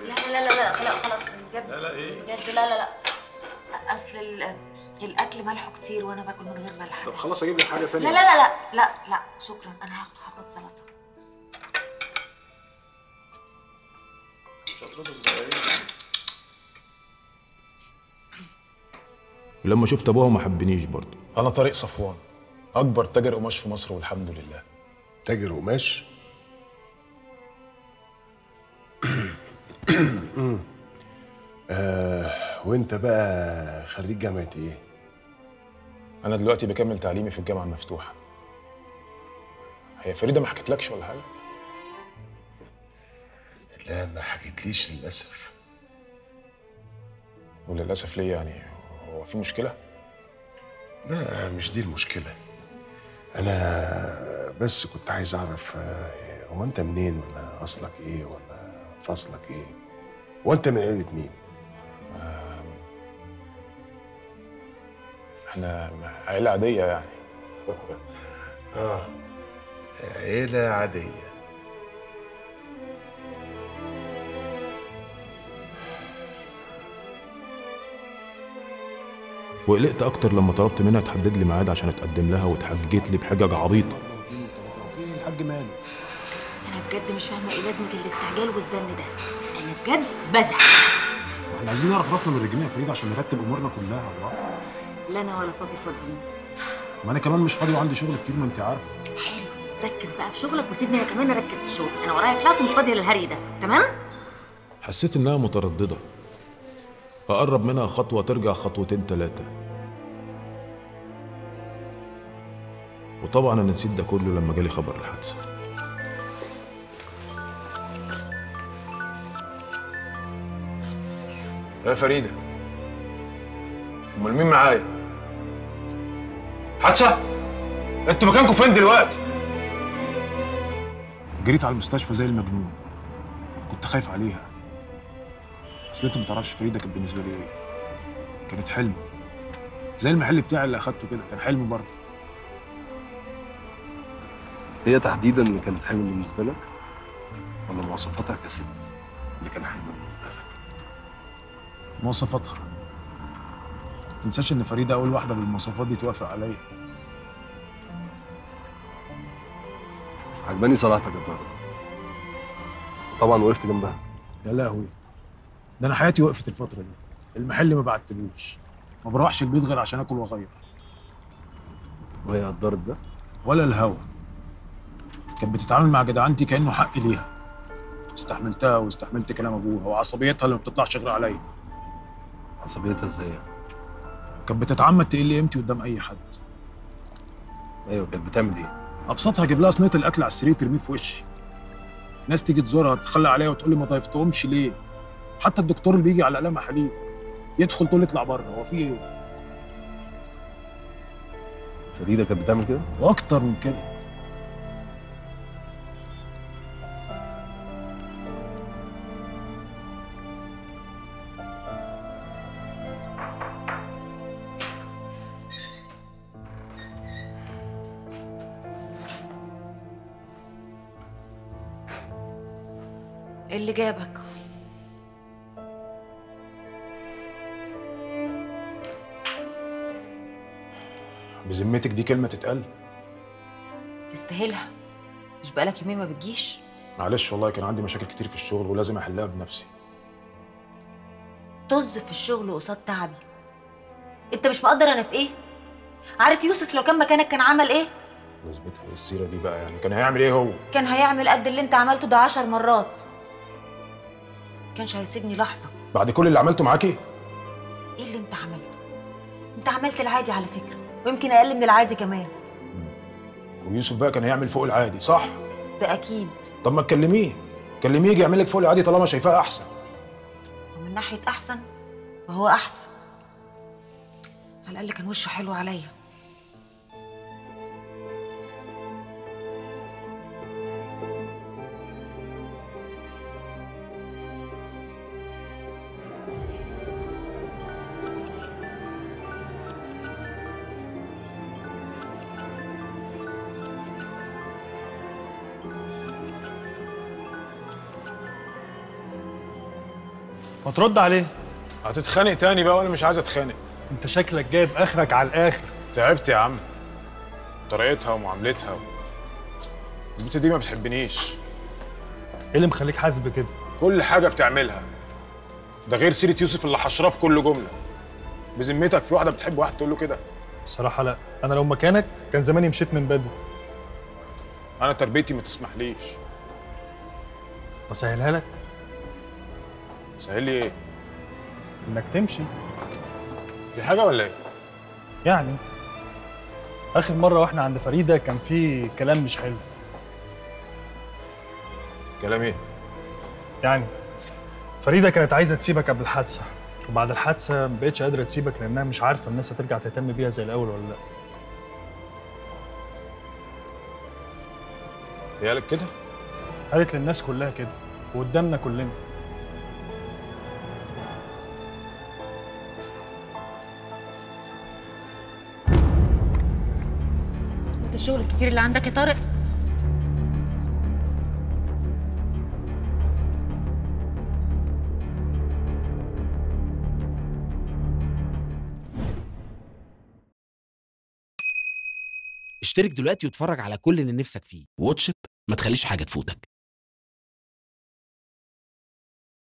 لا لا لا لا خلاص خلاص بجد لا لا إيه بجد لا لا لا اصل ال- الاكل ملحه كتير وأنا باكل من غير ملح طب خلاص أجيب لك حاجة لا تانية لا لا لا لا لا شكرا أنا هاخد سلطه ولما شفت ابوها ما حبنيش برضه أنا طارق صفوان اكبر تاجر قماش في مصر والحمد لله تاجر قماش آه وانت بقى خريج جامعة إيه؟ أنا دلوقتي بكمل تعليمي في الجامعة المفتوحة. هي فريدة ما حكتلكش ولا حاجة؟ لا ما حكيتليش للأسف. وللأسف ليه يعني؟ هو في مشكلة؟ لا مش دي المشكلة. أنا بس كنت عايز أعرف آه، هو أنت منين؟ ولا أصلك إيه؟ ولا فصلك إيه؟ وأنت من عيلة مين؟ إحنا عيلة عادية يعني. آه عيلة عادية. وقلقت أكتر لما طلبت منها تحدد لي ميعاد عشان أتقدم لها واتحججت لي بحجج عبيطه في الحاج ماله أنا بجد مش فاهمة إيه لازمة الاستعجال والزن ده. أنا بجد بزهق ما إحنا عايزين نعرف راسنا من رجلنا يا فريد عشان نرتب امورنا كلها الله. لا أنا ولا بابي فاضيين. ما أنا كمان مش فاضي وعندي شغل كتير ما انت عارفه حلو ركز بقى في شغلك وسيبني أنا كمان اركز في شغلي أنا ورايا كلاس ومش فاضيه للهري ده تمام؟ حسيت انها مترددة. أقرب منها خطوة ترجع خطوتين ثلاثة وطبعا أنا نسيت ده كله لما جالي خبر الحادثة. يا فريدة. أمال مين معايا؟ حادثة؟ أنتوا مكانكم فين دلوقتي؟ جريت على المستشفى زي المجنون. كنت خايف عليها. أصل أنت ما تعرفش فريدة كانت بالنسبة لي إيه. كانت حلم. زي المحل بتاعي اللي أخدته كده. كان حلم برضه. هي تحديدا اللي كانت حلم بالنسبة لك؟ ولا مواصفاتها كست اللي كان حلم بالنسبة لك؟ مواصفاتها. ما تنساش إن فريدة أول واحدة بالمواصفات دي توافق عليا. عجباني صراحتك يا طارق. طبعا وقفت جنبها. يا لهوي. ده أنا حياتي وقفت الفترة دي. المحل ما بعتلوش. ما بروحش البيت غير عشان آكل وأغير. وهي قدرت ده؟ ولا الهوا. كانت بتتعامل مع جدعنتي كأنه حق ليها. استحملتها واستحملت كلام أبوها وعصبيتها اللي ما بتطلعش غير عليا. عصبيتها إزاي يعني؟ كانت بتتعمد تقل لي قيمتي قدام أي حد أيوه كانت بتعمل إيه؟ أبسطها أجيب لها صينية الأكل على السرير ترميه في وشي ناس تيجي تزورها تتخلى عليا وتقول لي ما ضيفتهمش ليه حتى الدكتور اللي بيجي على قلم حليب يدخل تقول لي اطلع بره هو في إيه فريدة كانت بتعمل كده؟ وأكتر من كده اللي جابك. بذمتك دي كلمة تتقال؟ تستاهلها. مش بقالك يومين ما بتجيش. معلش والله كان عندي مشاكل كتير في الشغل ولازم أحلها بنفسي. طز في الشغل قصاد تعبي. أنت مش مقدر أنا في إيه؟ عارف يوسف لو كان مكانك كان عمل إيه؟ لازمتها السيره دي بقى يعني كان هيعمل إيه هو؟ كان هيعمل قد اللي أنت عملته ده عشر مرات. كانش هيسيبني لحظة. بعد كل اللي عملته معاكي؟ إيه اللي أنت عملته؟ أنت عملت العادي على فكرة ويمكن أقل من العادي كمان. ويوسف بقى كان هيعمل فوق العادي صح؟ ده أكيد. طب ما تكلميه كلميه يجي يعمل لك فوق العادي طالما شايفاه أحسن. ومن ناحية أحسن؟ فهو أحسن. على الأقل كان وشه حلو عليا. ما ترد عليه. هتتخانق تاني بقى وأنا مش عايز أتخانق. أنت شكلك جايب آخرك على الآخر. تعبت يا عم. طريقتها ومعاملتها البنت دي ما بتحبنيش. إيه اللي مخليك حاسس بكده؟ كل حاجة بتعملها. ده غير سيرة يوسف اللي حشراه في كل جملة. بذمتك في واحدة بتحب واحد تقول له كده. بصراحة لا. أنا لو مكانك كان زماني مشيت من بدري. أنا تربيتي ما تسمحليش. واسهلها لك؟ سهل لي إيه؟ إنك تمشي. دي حاجة ولا إيه؟ يعني آخر مرة وإحنا عند فريدة كان في كلام مش حلو. كلام إيه؟ يعني فريدة كانت عايزة تسيبك قبل الحادثة وبعد الحادثة ما بقتش قادرة تسيبك لأنها مش عارفة الناس هترجع تهتم بيها زي الأول ولا لأ. هي قالت كده؟ قالت للناس كلها كده وقدامنا كلنا. وده الشغل الكتير اللي عندك يا طارق. اشترك دلوقتي واتفرج على كل اللي نفسك فيه. واتش ما تخليش حاجة تفوتك.